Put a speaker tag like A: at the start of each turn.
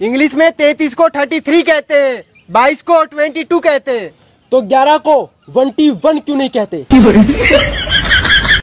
A: English में तैतीस को थर्टी थ्री कहते हैं, बाईस को ट्वेंटी टू कहते हैं।
B: तो ग्यारह को ट्वेंटी वन क्यों नहीं कहते?